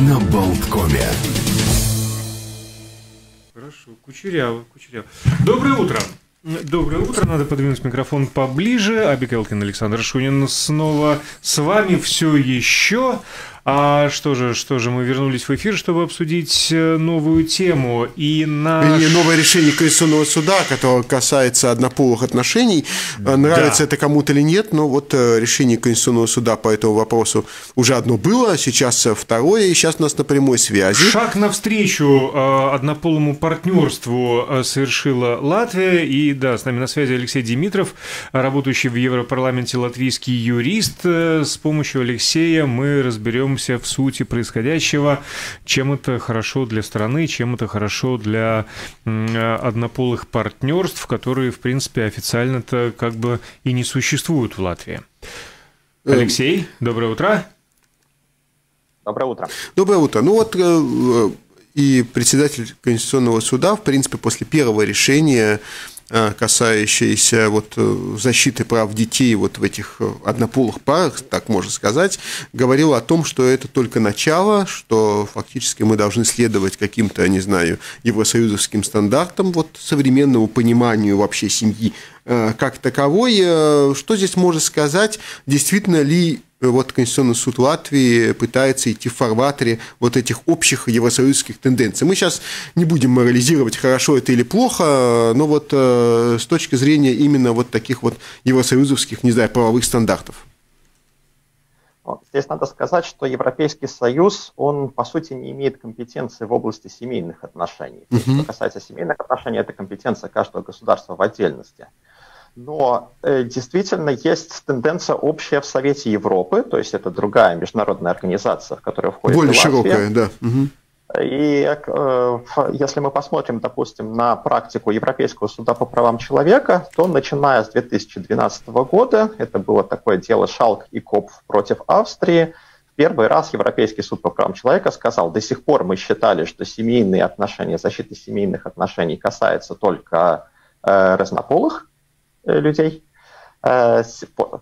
на Болткоме. Хорошо, кучеряво, кучеряво. Доброе утро. Доброе утро, надо подвинуть микрофон поближе. Абикелкин Александр Шунин снова с вами все еще. А что же, что же, мы вернулись в эфир, чтобы обсудить э, новую тему. И на... Или новое решение Конституционного суда, которое касается однополых отношений. Э, нравится да. это кому-то или нет, но вот э, решение Конституционного суда по этому вопросу уже одно было, сейчас второе, и сейчас у нас на прямой связи. Шаг навстречу однополому партнерству совершила Латвия. И да, с нами на связи Алексей Димитров, работающий в Европарламенте латвийский юрист. С помощью Алексея мы разберем разберемся в сути происходящего, чем это хорошо для страны, чем это хорошо для однополых партнерств, которые, в принципе, официально-то как бы и не существуют в Латвии. Эм. Алексей, доброе утро. Доброе утро. Доброе утро. Ну вот э, и председатель Конституционного суда, в принципе, после первого решения Э, касающиеся вот э, защиты прав детей вот в этих э, однополых парах, так можно сказать, говорил о том, что это только начало, что фактически мы должны следовать каким-то, не знаю, евросоюзовским стандартам, вот современному пониманию вообще семьи как таковой. Что здесь можно сказать? Действительно ли вот Конституционный суд Латвии пытается идти в фарватере вот этих общих евросоюзских тенденций. Мы сейчас не будем морализировать, хорошо это или плохо, но вот э, с точки зрения именно вот таких вот евросоюзовских, не знаю, правовых стандартов. Здесь надо сказать, что Европейский Союз, он, по сути, не имеет компетенции в области семейных отношений. Uh-huh. Что касается семейных отношений, это компетенция каждого государства в отдельности. Но э, действительно есть тенденция общая в Совете Европы, то есть это другая международная организация, в которую входит Более Латвия. широкая, да. Угу. И э, если мы посмотрим, допустим, на практику Европейского суда по правам человека, то начиная с 2012 года, это было такое дело Шалк и Копф против Австрии, первый раз Европейский суд по правам человека сказал, до сих пор мы считали, что семейные отношения, защита семейных отношений касается только э, разнополых, людей. Э,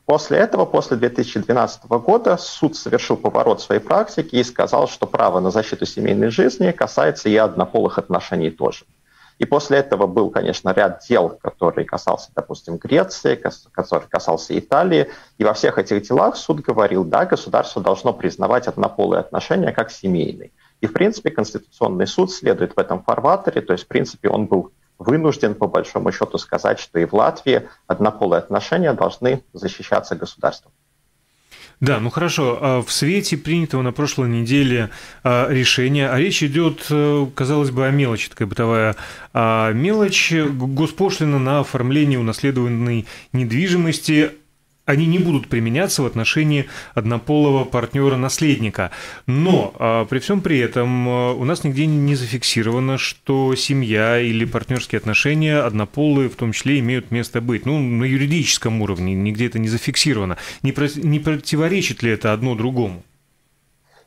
после этого, после 2012 года, суд совершил поворот своей практики и сказал, что право на защиту семейной жизни касается и однополых отношений тоже. И после этого был, конечно, ряд дел, который касался, допустим, Греции, который касался Италии. И во всех этих делах суд говорил, да, государство должно признавать однополые отношения как семейные. И, в принципе, Конституционный суд следует в этом фарватере, то есть, в принципе, он был вынужден, по большому счету, сказать, что и в Латвии однополые отношения должны защищаться государством. Да, ну хорошо. А в свете принятого на прошлой неделе а, решения, а речь идет, э, казалось бы, о мелочи, такая бытовая а, мелочь, госпошлина на оформление унаследованной недвижимости они не будут применяться в отношении однополого партнера-наследника. Но а, при всем при этом а, у нас нигде не зафиксировано, что семья или партнерские отношения однополые в том числе имеют место быть. Ну, на юридическом уровне нигде это не зафиксировано. Не, про, не противоречит ли это одно другому?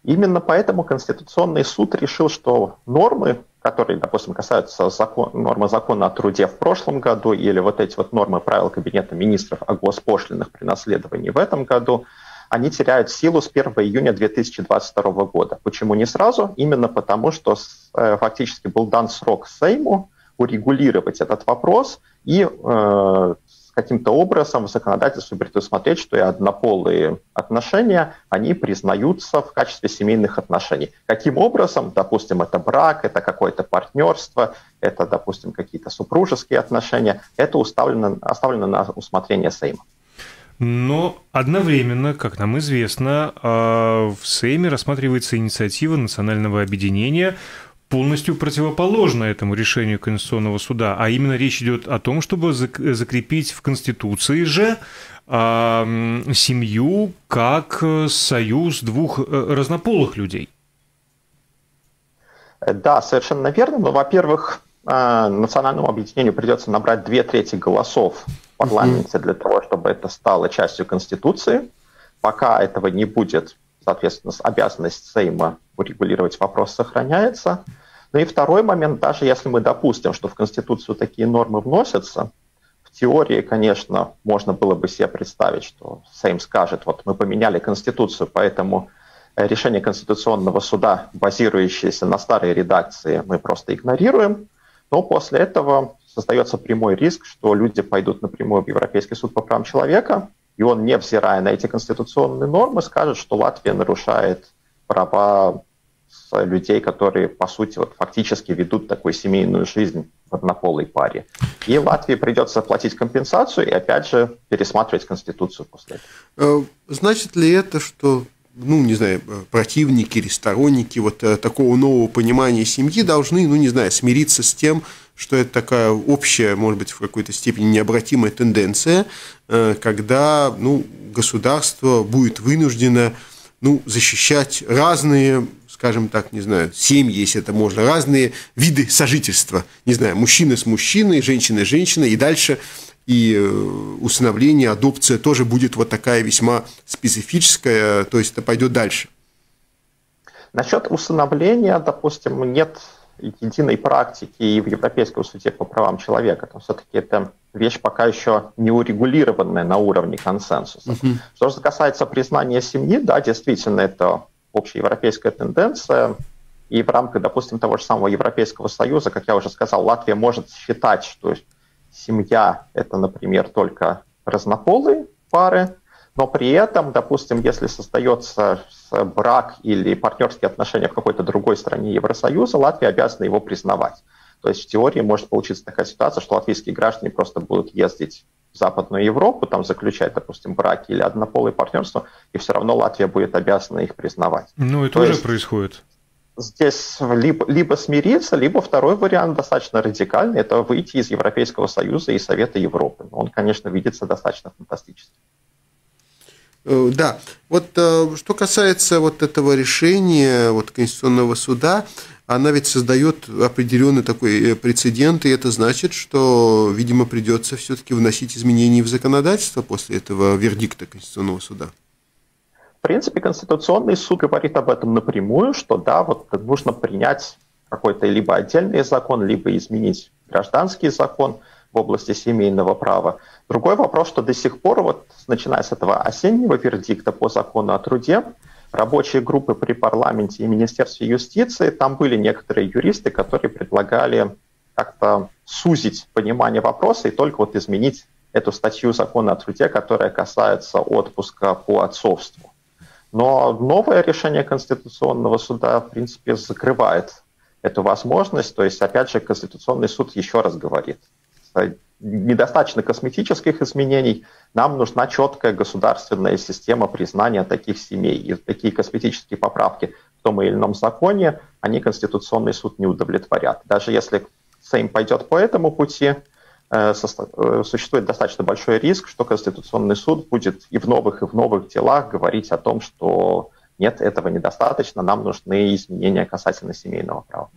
Именно поэтому Конституционный суд решил, что нормы которые, допустим, касаются закон, нормы закона о труде в прошлом году или вот эти вот нормы правил Кабинета министров о госпошлинах при наследовании в этом году, они теряют силу с 1 июня 2022 года. Почему не сразу? Именно потому, что э, фактически был дан срок Сейму урегулировать этот вопрос и э, каким-то образом в законодательстве предусмотреть, что и однополые отношения, они признаются в качестве семейных отношений. Каким образом? Допустим, это брак, это какое-то партнерство, это, допустим, какие-то супружеские отношения. Это уставлено, оставлено на усмотрение Сейма. Но одновременно, как нам известно, а, в Сейме рассматривается инициатива национального объединения полностью противоположно этому решению Конституционного суда, а именно речь идет о том, чтобы закрепить в Конституции же а, семью как союз двух э, разнополых людей. Да, совершенно верно. Но, во-первых, а, национальному объединению придется набрать две трети голосов в парламенте для того, чтобы это стало частью Конституции. Пока этого не будет, соответственно, обязанность Сейма урегулировать вопрос сохраняется. Ну и второй момент, даже если мы допустим, что в Конституцию такие нормы вносятся, в теории, конечно, можно было бы себе представить, что Сейм скажет, вот мы поменяли Конституцию, поэтому решение Конституционного суда, базирующееся на старой редакции, мы просто игнорируем. Но после этого создается прямой риск, что люди пойдут напрямую в Европейский суд по правам человека, и он, невзирая на эти конституционные нормы, скажет, что Латвия нарушает права людей, которые, по сути, вот, фактически ведут такую семейную жизнь в однополой паре. И Латвии придется платить компенсацию и, опять же, пересматривать Конституцию после этого. Э, значит ли это, что ну, не знаю, противники или сторонники вот э, такого нового понимания семьи должны, ну, не знаю, смириться с тем, что это такая общая, может быть, в какой-то степени необратимая тенденция, э, когда, ну, государство будет вынуждено, ну, защищать разные скажем так, не знаю, семьи, если это можно, разные виды сожительства. Не знаю, мужчина с мужчиной, женщина с женщиной, и дальше и э, усыновление, адопция тоже будет вот такая весьма специфическая, то есть это пойдет дальше. Насчет усыновления, допустим, нет единой практики и в Европейском суде по правам человека. Там все-таки это вещь пока еще не урегулированная на уровне консенсуса. Uh-huh. Что же касается признания семьи, да, действительно, это общеевропейская тенденция. И в рамках, допустим, того же самого Европейского Союза, как я уже сказал, Латвия может считать, что семья – это, например, только разнополые пары, но при этом, допустим, если создается брак или партнерские отношения в какой-то другой стране Евросоюза, Латвия обязана его признавать. То есть в теории может получиться такая ситуация, что латвийские граждане просто будут ездить в Западную Европу, там заключать, допустим, браки или однополые партнерства, и все равно Латвия будет обязана их признавать. Ну, это То уже происходит. Здесь либо, либо смириться, либо второй вариант достаточно радикальный, это выйти из Европейского Союза и Совета Европы. Он, конечно, видится достаточно фантастически. Э, да, вот э, что касается вот этого решения вот Конституционного суда, она ведь создает определенный такой э, прецедент, и это значит, что, видимо, придется все-таки вносить изменения в законодательство после этого вердикта Конституционного суда. В принципе, Конституционный суд говорит об этом напрямую, что да, вот нужно принять какой-то либо отдельный закон, либо изменить гражданский закон в области семейного права. Другой вопрос, что до сих пор, вот начиная с этого осеннего вердикта по закону о труде, рабочие группы при парламенте и Министерстве юстиции, там были некоторые юристы, которые предлагали как-то сузить понимание вопроса и только вот изменить эту статью закона о труде, которая касается отпуска по отцовству. Но новое решение Конституционного суда, в принципе, закрывает эту возможность. То есть, опять же, Конституционный суд еще раз говорит, недостаточно косметических изменений, нам нужна четкая государственная система признания таких семей. И такие косметические поправки в том или ином законе, они Конституционный суд не удовлетворят. Даже если Сейм пойдет по этому пути, э, э, существует достаточно большой риск, что Конституционный суд будет и в новых, и в новых делах говорить о том, что нет, этого недостаточно, нам нужны изменения касательно семейного права.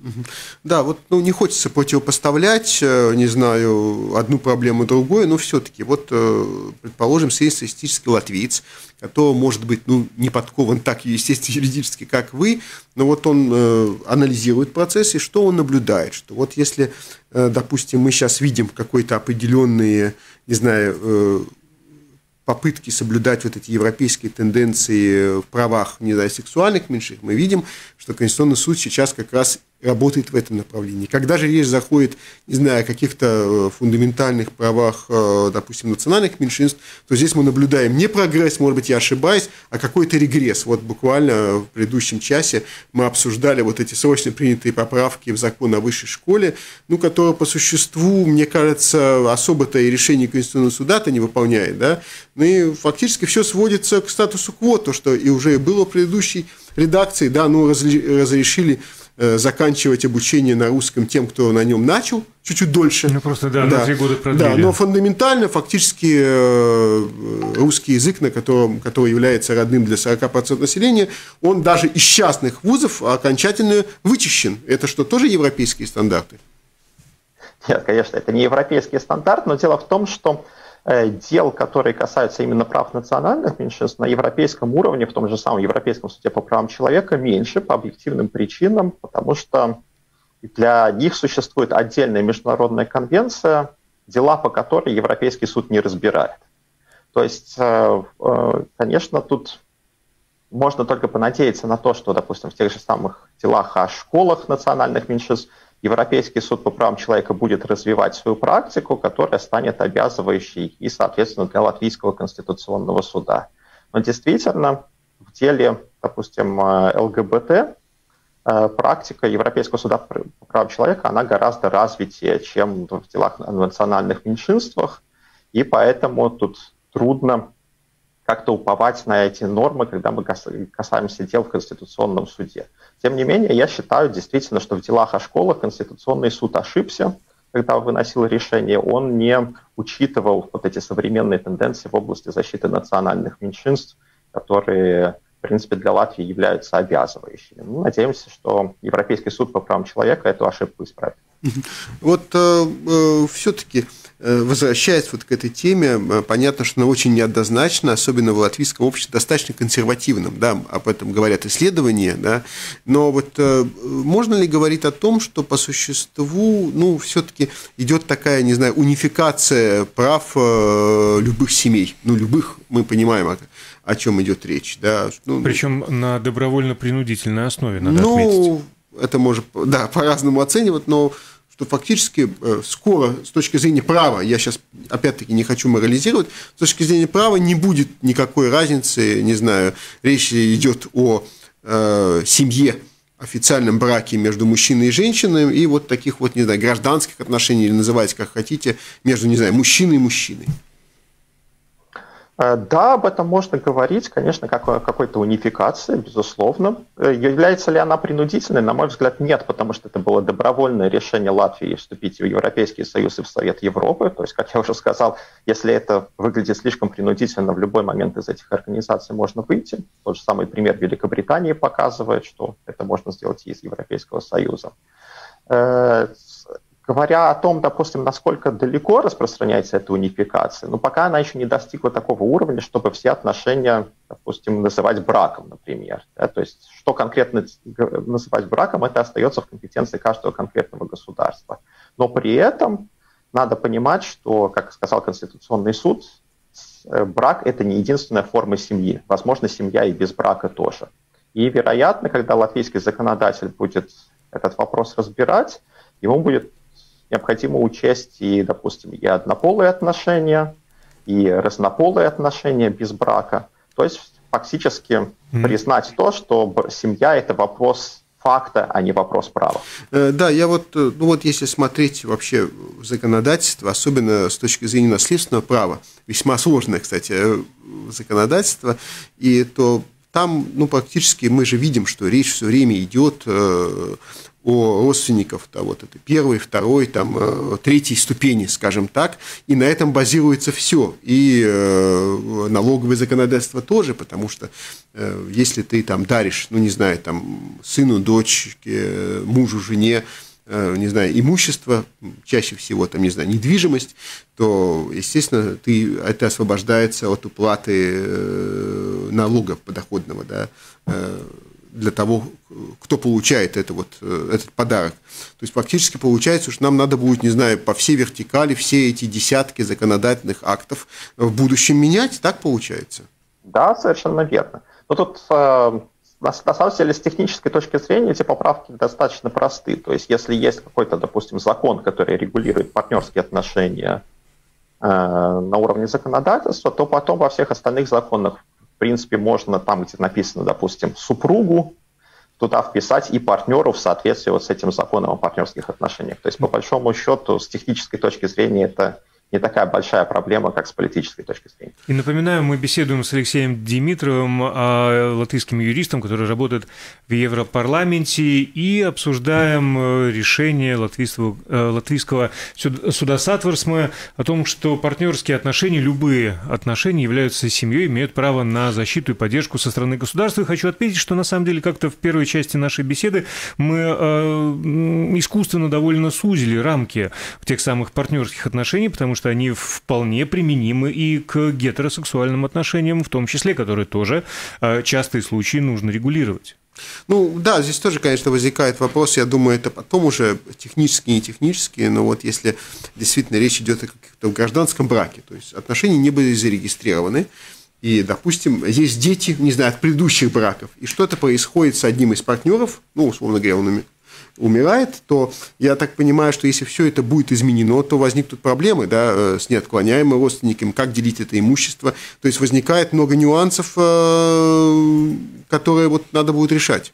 Да, вот ну, не хочется противопоставлять, э, не знаю, одну проблему другой, но все-таки, вот, э, предположим, среднестатистический латвиец, который, может быть, ну, не подкован так, естественно, юридически, как вы, но вот он э, анализирует процесс, и что он наблюдает, что вот если, допустим, мы сейчас видим какой-то определенные, не знаю, попытки соблюдать вот эти европейские тенденции в правах, не знаю, сексуальных меньшинств, мы видим, что Конституционный суд сейчас как раз работает в этом направлении. Когда же речь заходит, не знаю, о каких-то э, фундаментальных правах, э, допустим, национальных меньшинств, то здесь мы наблюдаем не прогресс, может быть, я ошибаюсь, а какой-то регресс. Вот буквально в предыдущем часе мы обсуждали вот эти срочно принятые поправки в закон о высшей школе, ну, которые по существу, мне кажется, особо-то и решение Конституционного суда-то не выполняет, да, ну и фактически все сводится к статусу кво, то, что и уже было в предыдущей редакции, да, ну, разрешили заканчивать обучение на русском тем, кто на нем начал, чуть-чуть дольше. Ну, просто, да, да. на три года продлили. Да, но фундаментально, фактически, э, русский язык, на котором, который является родным для 40% населения, он даже из частных вузов окончательно вычищен. Это что, тоже европейские стандарты? Нет, конечно, это не европейский стандарт, но дело в том, что Э, дел, которые касаются именно прав национальных меньшинств, на европейском уровне, в том же самом Европейском суде по правам человека, меньше по объективным причинам, потому что для них существует отдельная международная конвенция, дела по которой Европейский суд не разбирает. То есть, э, э, конечно, тут можно только понадеяться на то, что, допустим, в тех же самых делах о школах национальных меньшинств Европейский суд по правам человека будет развивать свою практику, которая станет обязывающей и, соответственно, для Латвийского конституционного суда. Но действительно, в деле, допустим, э, ЛГБТ э, практика Европейского суда по правам человека, она гораздо развитее, чем в делах о национальных меньшинствах, и поэтому тут трудно как-то уповать на эти нормы, когда мы касаемся дел в Конституционном суде. Тем не менее, я считаю действительно, что в делах о школах Конституционный суд ошибся, когда выносил решение, он не учитывал вот эти современные тенденции в области защиты национальных меньшинств, которые, в принципе, для Латвии являются обязывающими. Мы надеемся, что Европейский суд по правам человека эту ошибку исправит. Вот э, э, все-таки возвращаясь вот к этой теме, э, понятно, что она очень неоднозначна, особенно в латвийском обществе, достаточно консервативном, да, об этом говорят исследования, да, но вот э, можно ли говорить о том, что по существу, ну, все-таки идет такая, не знаю, унификация прав любых семей, ну, любых, мы понимаем, о, о чем идет речь, да. Ну, Причем на добровольно-принудительной основе, надо ну, отметить. это может, да, по-разному оценивать, но что фактически э, скоро с точки зрения права, я сейчас опять-таки не хочу морализировать, с точки зрения права не будет никакой разницы, не знаю, речь идет о э, семье, официальном браке между мужчиной и женщиной и вот таких вот, не знаю, гражданских отношений, или называйте как хотите, между, не знаю, мужчиной и мужчиной. Э, да, об этом можно говорить, конечно, как о какой-то унификации, безусловно. Э, является ли она принудительной? На мой взгляд, нет, потому что это было добровольное решение Латвии вступить в Европейский Союз и в Совет Европы. То есть, как я уже сказал, если это выглядит слишком принудительно, в любой момент из этих организаций можно выйти. Тот же самый пример Великобритании показывает, что это можно сделать и из Европейского Союза. Говоря о том, допустим, насколько далеко распространяется эта унификация, ну, пока она еще не достигла такого уровня, чтобы все отношения, допустим, называть браком, например. Да? То есть, что конкретно называть браком, это остается в компетенции каждого конкретного государства. Но при этом надо понимать, что, как сказал Конституционный суд, э, брак – это не единственная форма семьи. Возможно, семья и без брака тоже. И, вероятно, когда латвийский законодатель будет этот вопрос разбирать, ему будет необходимо учесть и, допустим, и однополые отношения, и разнополые отношения без брака. То есть фактически mm-hmm. признать то, что семья – это вопрос факта, а не вопрос права. Э, да, я вот, э, ну вот если смотреть вообще законодательство, особенно с точки зрения наследственного права, весьма сложное, кстати, э, законодательство, и то там, ну, практически мы же видим, что речь все время идет о родственников, да, вот это первой, второй, там, э, третьей ступени, скажем так, и на этом базируется все, и э, налоговое законодательство тоже, потому что э, если ты там даришь, ну, не знаю, там, сыну, дочке, мужу, жене, не знаю, имущество, чаще всего, там, не знаю, недвижимость, то, естественно, ты, это освобождается от уплаты налога подоходного, да, для того, кто получает это вот, э, этот подарок. То есть фактически получается, что нам надо будет, не знаю, по всей вертикали все эти десятки законодательных актов в будущем менять, так получается? Да, совершенно верно. Но тут э, на самом деле с технической точки зрения эти поправки достаточно просты. То есть если есть какой-то, допустим, закон, который регулирует партнерские отношения э, на уровне законодательства, то потом во всех остальных законах принципе, можно там, где написано, допустим, супругу, туда вписать и партнеру в соответствии вот с этим законом о партнерских отношениях. То есть, по большому счету, с технической точки зрения, это не такая большая проблема, как с политической точки зрения. И напоминаю, мы беседуем с Алексеем Димитровым, а, латвийским юристом, который работает в Европарламенте, и обсуждаем э, решение латвийского, э, латвийского суда Сатворсма о том, что партнерские отношения, любые отношения являются семьей, имеют право на защиту и поддержку со стороны государства. И хочу отметить, что на самом деле как-то в первой части нашей беседы мы э, искусственно довольно сузили рамки тех самых партнерских отношений, потому что что они вполне применимы и к гетеросексуальным отношениям, в том числе, которые тоже э, частые случаи нужно регулировать. Ну да, здесь тоже, конечно, возникает вопрос, я думаю, это потом уже технические, не технические, но вот если действительно речь идет о каком-то гражданском браке, то есть отношения не были зарегистрированы, и, допустим, есть дети, не знаю, от предыдущих браков, и что-то происходит с одним из партнеров, ну, условно говоря, он умирает, то я так понимаю, что если все это будет изменено, то возникнут проблемы да, э, с неотклоняемыми родственниками, как делить это имущество. То есть возникает много нюансов, э, которые вот надо будет решать.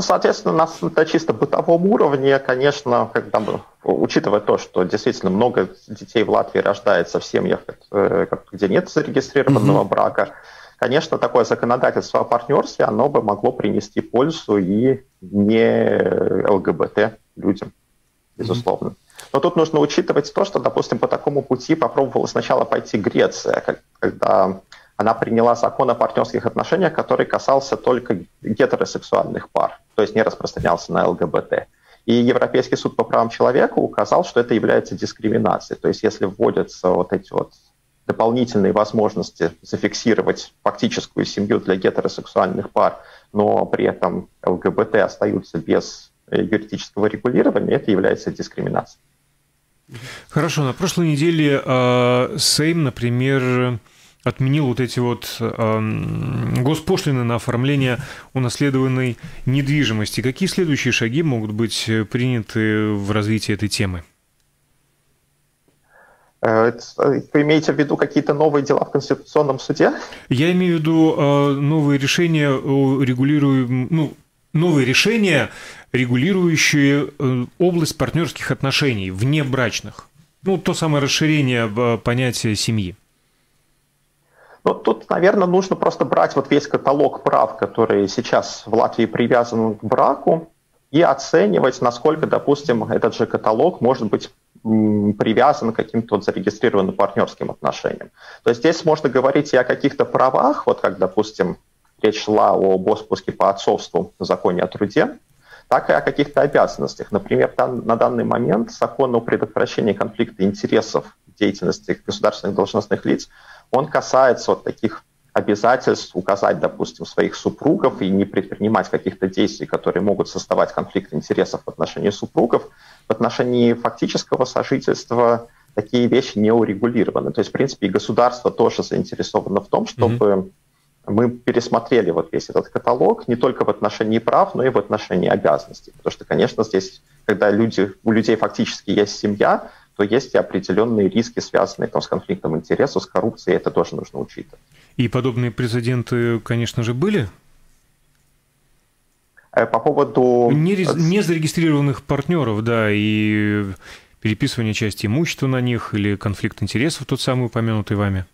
Ну, соответственно, на, на чисто бытовом уровне, конечно, когда мы, учитывая то, что действительно много детей в Латвии рождается в семьях, э, где нет зарегистрированного mm-hmm. брака, конечно, такое законодательство о партнерстве, оно бы могло принести пользу и не ЛГБТ людям, безусловно. Но тут нужно учитывать то, что, допустим, по такому пути попробовала сначала пойти Греция, когда она приняла закон о партнерских отношениях, который касался только гетеросексуальных пар, то есть не распространялся на ЛГБТ. И Европейский суд по правам человека указал, что это является дискриминацией. То есть если вводятся вот эти вот дополнительные возможности зафиксировать фактическую семью для гетеросексуальных пар, но при этом ЛГБТ остаются без юридического регулирования, это является дискриминацией. Хорошо, на прошлой неделе э, Сейм, например, отменил вот эти вот э, госпошлины на оформление унаследованной недвижимости. Какие следующие шаги могут быть приняты в развитии этой темы? Э, вы имеете в виду какие-то новые дела в Конституционном суде? Я имею в виду э, новые решения, регулируем, ну, новые решения, регулирующие э, область партнерских отношений, внебрачных. Ну, то самое расширение понятия семьи. Ну, тут, наверное, нужно просто брать вот весь каталог прав, которые сейчас в Латвии привязаны к браку, и оценивать, насколько, допустим, этот же каталог может быть привязан к каким-то вот зарегистрированным партнерским отношениям. То есть здесь можно говорить и о каких-то правах, вот как, допустим, речь шла о отпуске по отцовству в законе о труде, так и о каких-то обязанностях. Например, на данный момент закон о предотвращении конфликта интересов деятельности государственных должностных лиц он касается вот таких обязательств указать, допустим, своих супругов и не предпринимать каких-то действий, которые могут создавать конфликт интересов в отношении супругов. В отношении фактического сожительства такие вещи не урегулированы. То есть, в принципе, и государство тоже заинтересовано в том, чтобы mm-hmm. мы пересмотрели вот весь этот каталог не только в отношении прав, но и в отношении обязанностей. Потому что, конечно, здесь, когда люди, у людей фактически есть семья, то есть и определенные риски, связанные там, с конфликтом интересов, с коррупцией, это тоже нужно учитывать. И подобные прецеденты, конечно же, были? Э, по поводу... Не, не зарегистрированных партнеров, да, и переписывание части имущества на них или конфликт интересов, тот самый упомянутый вами?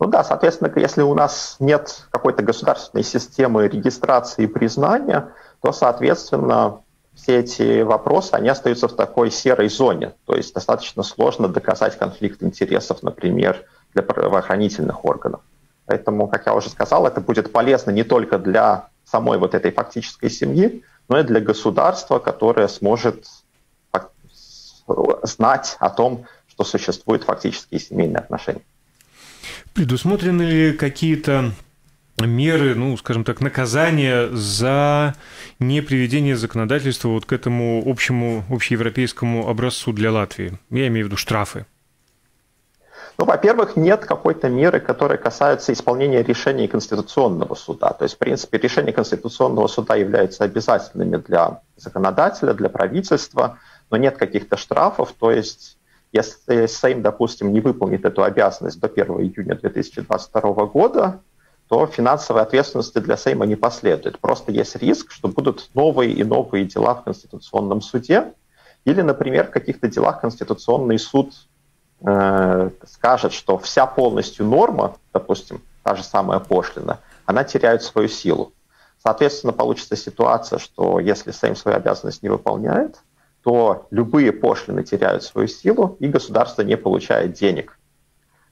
Ну да, соответственно, если у нас нет какой-то государственной системы регистрации и признания, то, соответственно, все эти вопросы, они остаются в такой серой зоне. То есть достаточно сложно доказать конфликт интересов, например, для правоохранительных органов. Поэтому, как я уже сказал, это будет полезно не только для самой вот этой фактической семьи, но и для государства, которое сможет знать о том, что существуют фактические семейные отношения. Предусмотрены ли какие-то меры, ну, скажем так, наказания за неприведение законодательства вот к этому общему, общеевропейскому образцу для Латвии. Я имею в виду штрафы. Ну, во-первых, нет какой-то меры, которая касается исполнения решений Конституционного суда. То есть, в принципе, решения Конституционного суда являются обязательными для законодателя, для правительства, но нет каких-то штрафов. То есть, если Сейм, допустим, не выполнит эту обязанность до 1 июня 2022 года, то финансовой ответственности для Сейма не последует. Просто есть риск, что будут новые и новые дела в Конституционном суде, или, например, в каких-то делах Конституционный суд э, скажет, что вся полностью норма, допустим, та же самая пошлина, она теряет свою силу. Соответственно, получится ситуация, что если Сейм свою обязанность не выполняет, то любые пошлины теряют свою силу, и государство не получает денег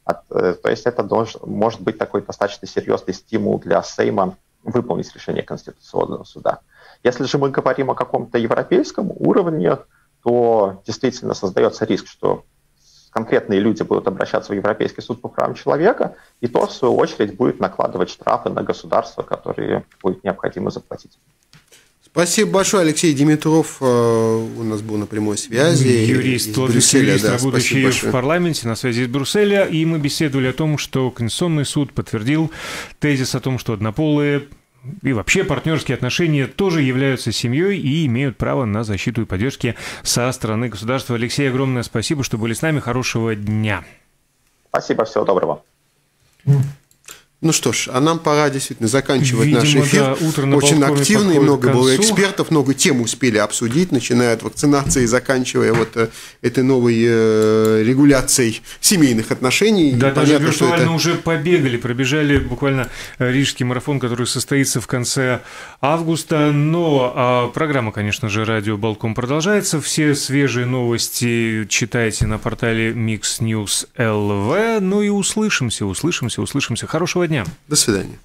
э, то есть это может быть такой достаточно серьезный стимул для Сейма выполнить решение Конституционного суда. Если же мы говорим о каком-то европейском уровне, то действительно создается риск, что конкретные люди будут обращаться в Европейский суд по правам человека, и то, в свою очередь, будет накладывать штрафы на государство, которые будет необходимо заплатить. Спасибо большое, Алексей Димитров. Э, у нас был на прямой связи. Юрист, офис юрист, да, работающий в парламенте, на связи из Брюсселя. И мы беседовали о том, что Конституционный суд подтвердил тезис о том, что однополые и вообще партнерские отношения тоже являются семьей и имеют право на защиту и поддержки со стороны государства. Алексей, огромное спасибо, что были с нами. Хорошего дня. Спасибо, всего доброго. Ну что ж, а нам пора действительно заканчивать Видимо, наш эфир. Да, утро на Очень активный, много было экспертов, много тем успели обсудить, начиная от вакцинации заканчивая вот э, этой новой э, регуляцией семейных отношений. Да, и даже понятно, виртуально это... уже побегали, пробежали буквально э, рижский марафон, который состоится в конце августа. Но а, программа, конечно же, радио Балкон продолжается. Все свежие новости читайте на портале Mix News LV. Ну и услышимся, услышимся, услышимся. Хорошего дня дня. До свидания.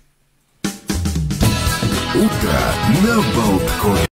Утро на балконе.